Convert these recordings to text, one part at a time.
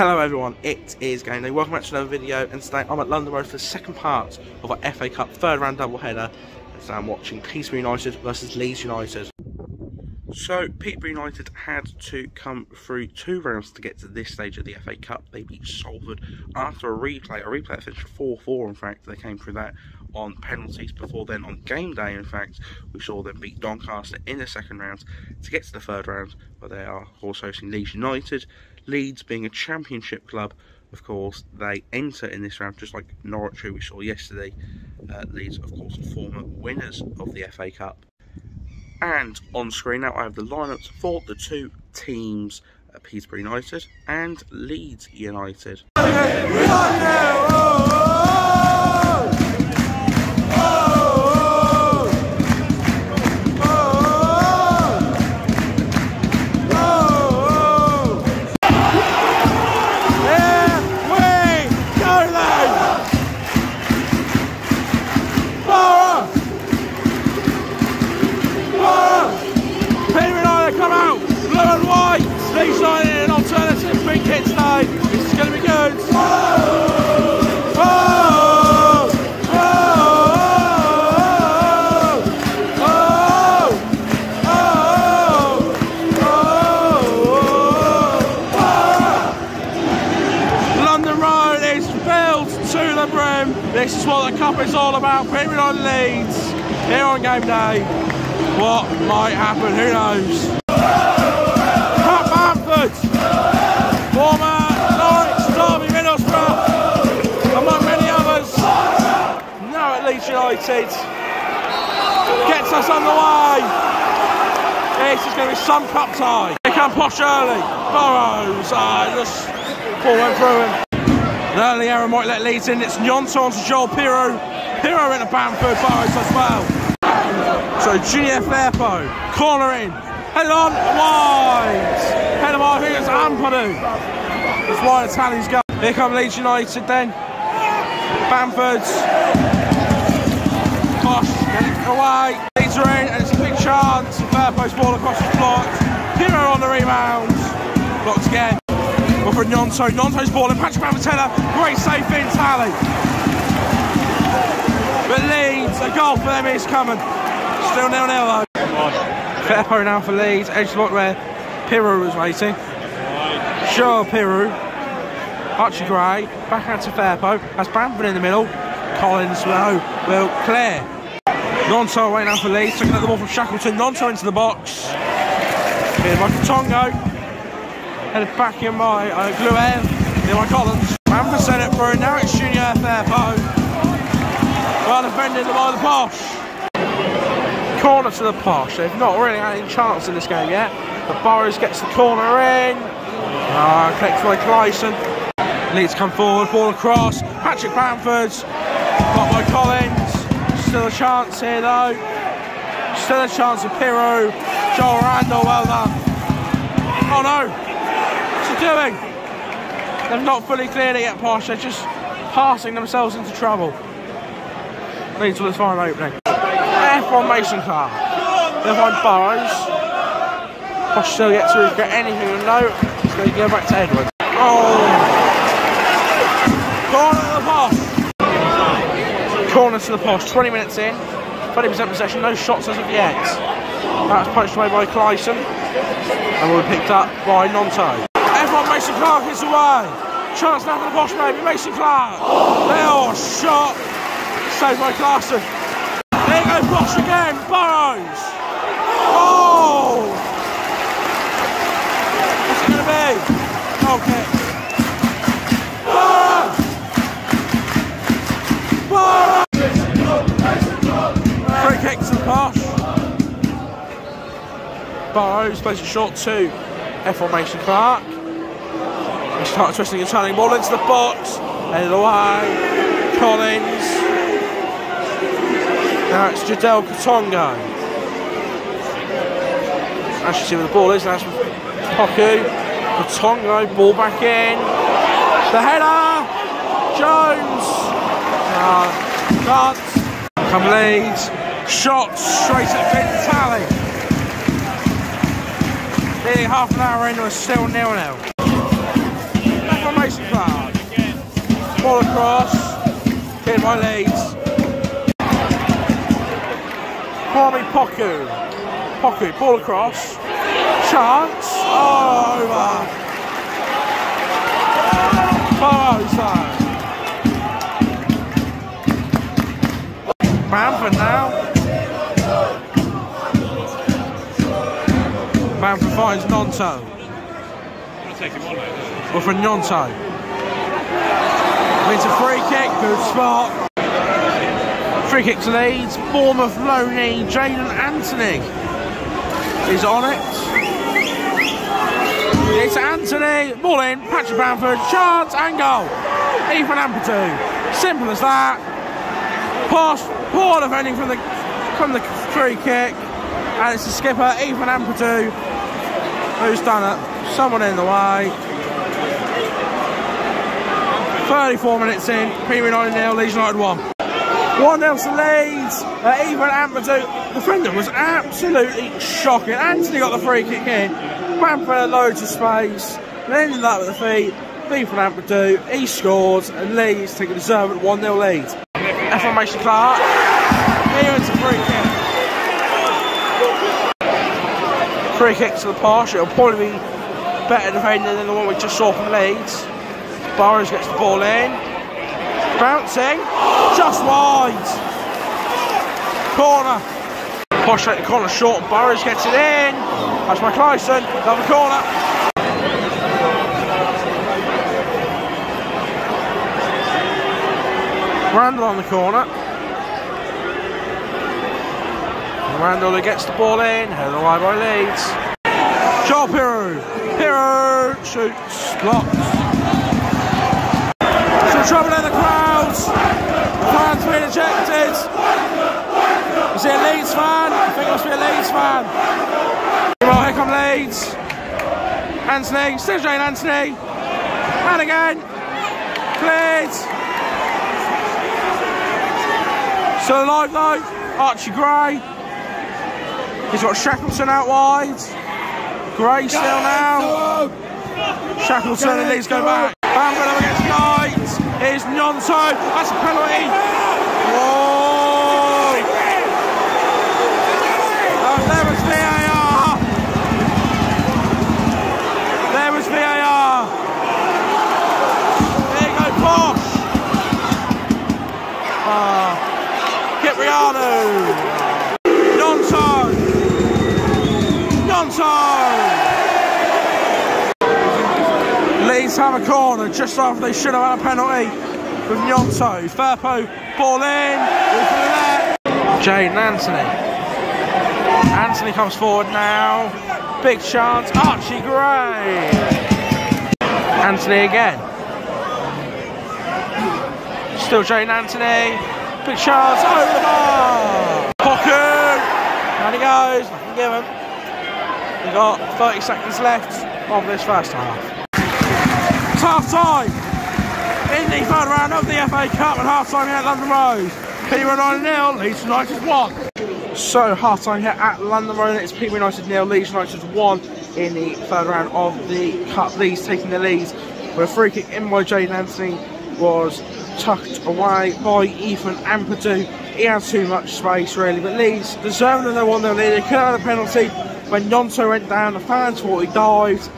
Hello everyone, it is Game Day. Welcome back to another video and today I'm at London Road for the second part of our FA Cup third round double header. And so I'm watching Peterborough United versus Leeds United. So Peterborough United had to come through two rounds to get to this stage of the FA Cup. They beat Salford after a replay, a replay that finished 4-4 in fact. They came through that on penalties before then on game day in fact we saw them beat Doncaster in the second round to get to the third round where they are also hosting Leeds United Leeds being a championship club of course they enter in this round just like Norwich who we saw yesterday. Uh, Leeds of course former winners of the FA Cup. And on screen now I have the lineups for the two teams uh, Peterborough United and Leeds United This is what the cup is all about. Premier on Leeds here on game day. What might happen? Who knows? Pat Bamford, former Norwich, Derby, Middlesbrough, among many others. Now at Leeds United gets us on the way. This is going to be some cup tie. Here come Posh early. Burrows, uh, just ball went through him. An early error might let Leeds in. It's Gnonto to Joel Piroe. Piroe into Bamford, Burrows as well. So GF Firpo, corner in. Head on, wide. Head of our here's Ampadu. That's why the Italians go. Here come Leeds United then. Bamford's. It away. Leeds are in, and it's a big chance. Firpo's ball across the block. Piroe on the rebound. Blocked again. But for Gnonto, Gnonto's ball and Patrick Bamfatella, great save in tally. But Leeds, a goal for them is coming. Still nil nil though. Firpo now for Leeds, edge lock where Piroe was waiting. Sure, Piroe. Archie Gray, back out to Firpo, has Bamford in the middle. Collins will, will clear. Gnonto away now for Leeds, taking out the ball from Shackleton. Gnonto into the box. Here's Michael Tongo. Headed back in by uh, Gruev. Here by Collins. Bamford sent it through. Now it's Junior Firpo. Well defended by the Posh. Corner to the Posh. They've not really had any chance in this game yet. But Burrows gets the corner in. Ah, collected by Clyson. Leeds come forward, ball across. Patrick Bamford's got by Collins. Still a chance here though. Still a chance of Piroe. Joel Randall, well done. Oh no, doing? They've not fully cleared it yet, Posh. They're just passing themselves into trouble. Leeds will find an opening. Ephron Mason Clark. They'll find Burrows. Posh still yet to get anything note. So they go back to Edwards. Oh! Corner to the Posh. Corner to the Posh. 20 minutes in. 20% possession. No shots as of yet. That's punched away by Clyson. And will be picked up by Gnonto. Everyone, Mason Clark is away. Chance now for the Posh baby, Mason Clark. Little shot. Saved by Clarkson. There goes Posh again, Burrows. Oh! What's it going to be? Goal kick. Burrows! Free kick to. Burrows a short two. F formation Clark. He starts twisting and turning ball into the box. Headed away. Collins. Now it's Jadel Katongo. Actually see where the ball is. That's Poku. Katongo. Ball back in. The header. Jones. Uh. Come Leeds. Shot straight at Fynn Talley. Nearly half an hour in, we're still nil nil. ball across. Hit by Leeds. Kwame Poku. Poku, ball across. Chance. Oh, over. Far outside. Bamford now. Bamford finds Gnonto. Or for Gnonto. It's a free kick, good spot. Free kick to Leeds. Bournemouth Loney, Jaidon Anthony is on it. It's Anthony, ball in, Patrick Bamford, chance and goal. Ethan Ampadu. Simple as that. Pass, poor defending from the from the free kick. And it's the skipper, Ethan Ampadu, who's done it. Someone in the way. 34 minutes in, Premier United nil, Leeds United 1. 1 0 to Leeds. Uh, Ethan Ampadu, the defender was absolutely shocking. Anthony got the free kick in. Bamford loads of space. Then ended up with the feet. Ethan Ampadu, he scores, and Leeds take a deserved 1 0 lead. Ephron Clark. Here it's a free kick. Free kick to the Posh. It'll probably be better defending than the one we just saw from Leeds. Burrows gets the ball in. Bouncing, just wide. Corner. Push at the corner short, Burrows gets it in. That's McClyson, another corner. Randall on the corner. Randall gets the ball in, headed away by Leeds. Joel Piroe shoots, blocks. Some trouble in the crowds. Fans being ejected. Is it a Leeds fan? I think it must be a Leeds fan. Well, here come Leeds. Anthony, still Jaidon Anthony. And again. Cleared. Still alive though. Archie Gray. He's got Shackleton out wide. Gray still now. Shackleton and Leeds go back. Bamford up against Knight. Here's Gnonto. That's a penalty. Whoa. Oh, there was VAR. There was VAR. There you go, Posh. Ah. Kyprianou. Have a corner just after they should have had a penalty with Gnonto. Firpo, ball in, Jaidon Anthony. Anthony comes forward now. Big chance, Archie Gray. Anthony again. Still Jaidon Anthony. Big chance, over the bar. Poku. And he goes, I can give him. We've got 30 seconds left of this first half half time in the third round of the FA Cup and half time here at London Road. Peterborough 9 0, Leeds United 1. So, half time here at London Road, it's Peterborough United 0, Leeds United 1 in the third round of the Cup. Leeds taking the leads with a free kick in by Jaidon Anthony was tucked away by Ethan Ampadu. He had too much space really, but Leeds deserving the 1 0 lead. They could have had a penalty when Gnonto went down, the fans thought he dived.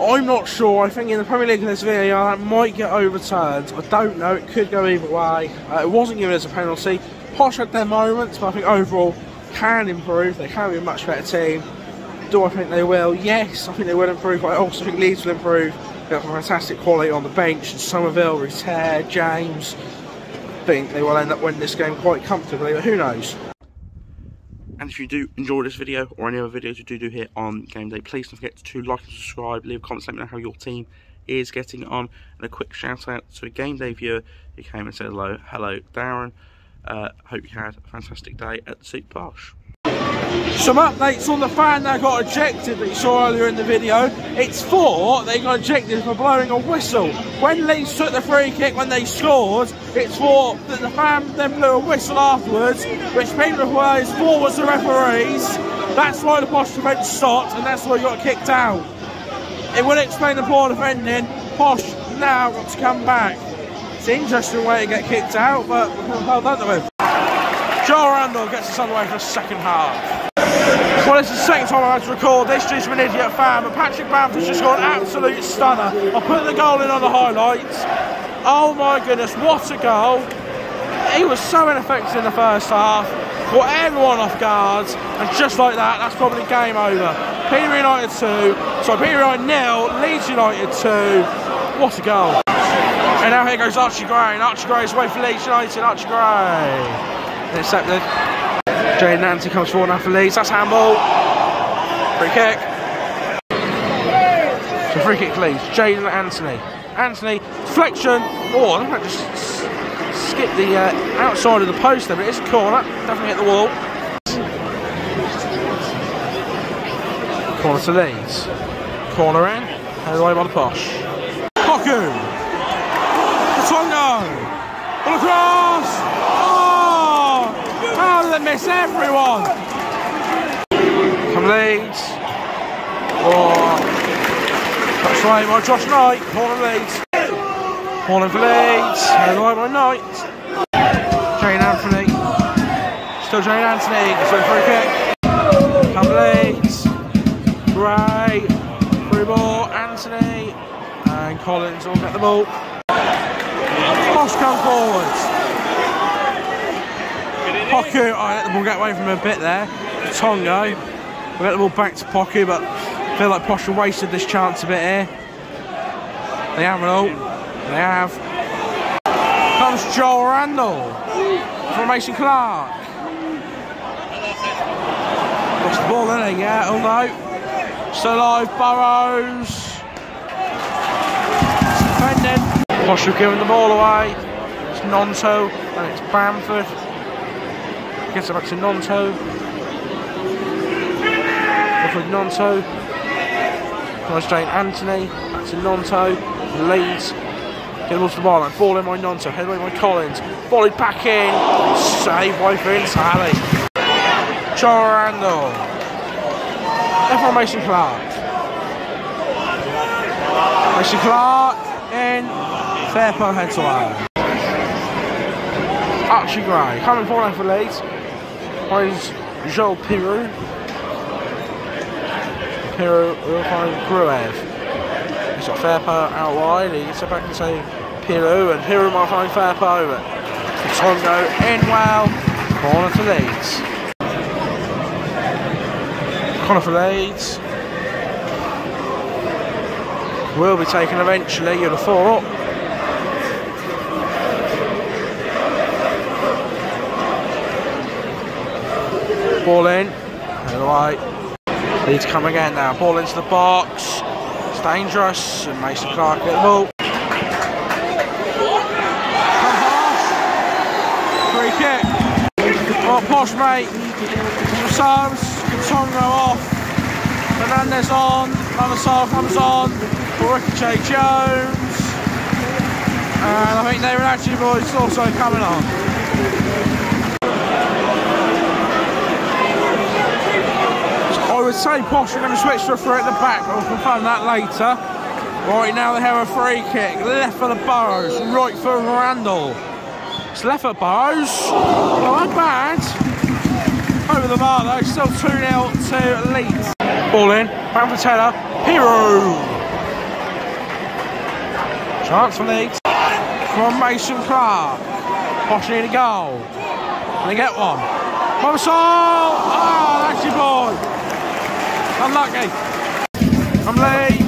I'm not sure. I think in the Premier League in this VAR that might get overturned. I don't know. It could go either way. Uh, it wasn't given as a penalty. Posh had their moments, but I think overall can improve. They can be a much better team. Do I think they will? Yes, I think they will improve. But I also think Leeds will improve. They have got fantastic quality on the bench. Summerville, Retere, James. I think they will end up winning this game quite comfortably, but who knows? And if you do enjoy this video or any other videos you do do here on Game Day, please don't forget to like and subscribe, leave a comment, let me know how your team is getting on. And a quick shout out to a Game Day viewer who came and said hello. Hello, Darren. Uh, hope you had a fantastic day at the Super Posh. Some updates on the fan that got ejected that you saw earlier in the video. It's four, they got ejected for blowing a whistle. When Leeds took the free kick when they scored, it's four that the fan then blew a whistle afterwards, which people realize four was the referees. That's why the Posh defence stopped and that's why he got kicked out. It would explain the poor defending. Posh now got to come back. It's an interesting way to get kicked out, but well done to him. Joel Randall gets us underway for the second half. Well, it's the second time I've had to record this to an idiot fan, but Patrick Bamford's just got an absolute stunner. I put the goal in on the highlights. Oh my goodness, what a goal! He was so ineffective in the first half, caught everyone off guard, and just like that, that's probably game over. Peter United 2, sorry, Peter United nil, Leeds United 2. What a goal! And now here goes Archie Gray, and Archie Gray's away for Leeds United, Archie Gray. Intercepted. Jay Nancy comes forward now for Leeds. That's handball. Free kick. So free kick Leeds. Jaidon Anthony. Anthony, deflection. Oh, I think just skipped the uh, outside of the post there, but it's a corner. Definitely hit the wall. Corner to Leeds. Corner in. Headed away by the posh. Poku. Tongo. All across. Oh! Did everyone? From Leeds. That's right by Josh Knight. Corner Leeds. Corner for Leeds. Headed away by Knight. Jaidon Anthony. Still Jaidon Anthony. A free kick. Come Leeds. Gray. Free ball. Anthony. And Collins will get the ball. Posh come forwards. Poku, I let the ball get away from him a bit there. Tongo. We'll get the ball back to Poku, but I feel like Posh wasted this chance a bit here. They haven't all. They have. Comes Joel Randall from Mason Clark. Lost the ball, isn't he? Yeah, oh no. Still alive, Burrows. Defending. Posh giving the ball away. It's Gnonto and it's Bamford. Gets it back to Gnonto. Off with Gnonto. Nice Jaidon Anthony. Back to Gnonto. Leeds. Get the ball to the bar line. Ball in by Gnonto. Head away by Collins. Volleyed back in. Save by Vince Alley. Chorando. Left from Mason Clark. Mason Clark in. Firpo heads away. Archie Gray coming forward for Leeds. Finds Joel Piroe. Piroe will find Gruev. He's got Firpo out wide. He gets it back to say Piroe, and Piroe might find Firpo. But Tongo in well. Corner to Leeds. Corner for Leeds. Will be taken eventually. You'd have thought. Ball in. Away. Leeds come again now. Ball into the box. It's dangerous. And Mason Clark get the ball. Free kick. Oh, posh mate. Subs. Katongo off. Fernandez on. Sub comes on. For Ricky-Jade Jones. And I think David Ajiboye also coming on. Would say Posh are going to switch to a free at the back, but we'll confirm that later. Right now they have a free kick, left for the Burrows, right for Randall. It's left for Burrows, oh, not bad. Over the bar though, still 2-0 to Leeds. Ball in, back for Taylor, Hero. Chance for Leeds, from Mason Clark. Posh need a goal. Can they get one? Mobsol! Oh, oh, that's your boy. Unlucky. I'm late.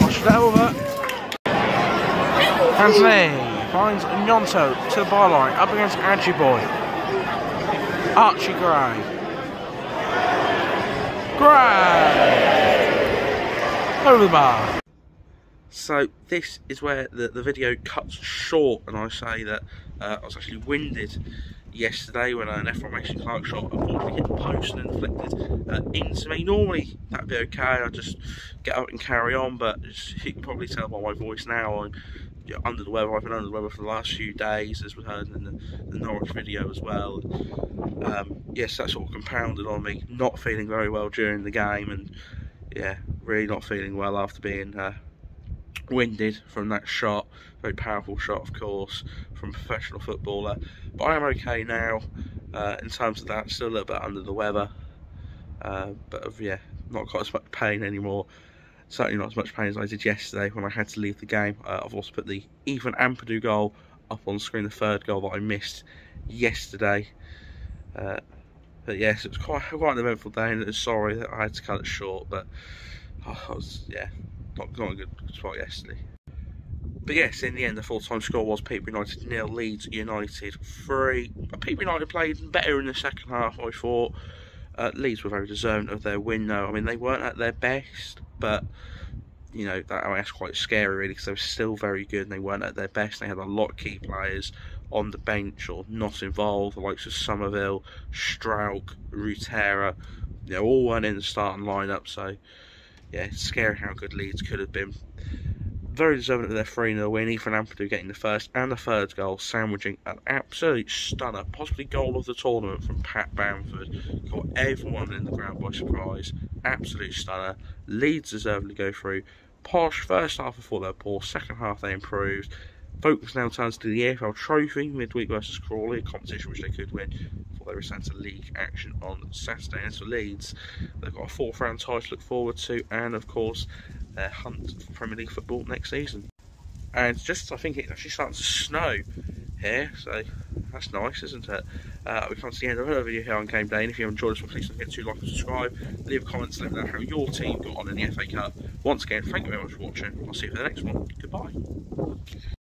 Wash it over. Anthony finds Gnonto to the byline, up against Archie Boy. Archie Gray. Gray! Over the bar. So this is where the, the video cuts short and I say that uh, I was actually winded yesterday when an F-formation Clark shot unfortunately hit the post and inflicted uh, into me. Normally that'd be okay, I'd just get up and carry on, but you can probably tell by my voice now I'm you know, under the weather. I've been under the weather for the last few days, as we heard in the, the Norwich video as well. Um, yes, that sort of compounded on me not feeling very well during the game, and yeah, really not feeling well after being uh, winded from that shot, very powerful shot, of course, from a professional footballer. But I am okay now uh, in terms of that. Still a little bit under the weather, uh, but yeah, not quite as much pain anymore. Certainly not as much pain as I did yesterday when I had to leave the game. Uh, I've also put the Ethan Ampadu goal up on screen, the third goal that I missed yesterday. Uh, but yes, it was quite quite an eventful day, and sorry that I had to cut it short. But oh, I was yeah, not not a good spot yesterday. But yes, in the end, the full-time score was Peterborough United nil, Leeds United three. Peterborough United played better in the second half, I thought. Uh, Leeds were very deserving of their win, though. I mean, they weren't at their best, but you know that I mean, that's quite scary, really, because they were still very good and they weren't at their best. They had a lot of key players on the bench or not involved, the likes of Summerville, Strauch, Rutera. You know, all weren't in the starting lineup, so yeah, scary how good Leeds could have been very deserving of their 3 0 win. Ethan Ampadu getting the first and the third goal, sandwiching an absolute stunner, possibly goal of the tournament from Pat Bamford. Caught everyone in the ground by surprise. Absolute stunner. Leeds deserving to go through. Posh, first half, I thought they were poor. Second half, they improved. Focus now turns to the EFL Trophy midweek versus Crawley, a competition which they could win before they return to league action on Saturday. As for Leeds, they've got a fourth round tie to look forward to, and of course, their hunt for Premier League football next season. And just, I think it's actually starting to snow here, so that's nice, isn't it? Uh, we come to the end of another video here on Game Day, and if you enjoyed this one, please don't forget to like and subscribe. Leave a comment to let me know how your team got on in the FA Cup. Once again, thank you very much for watching. I'll see you for the next one. Goodbye.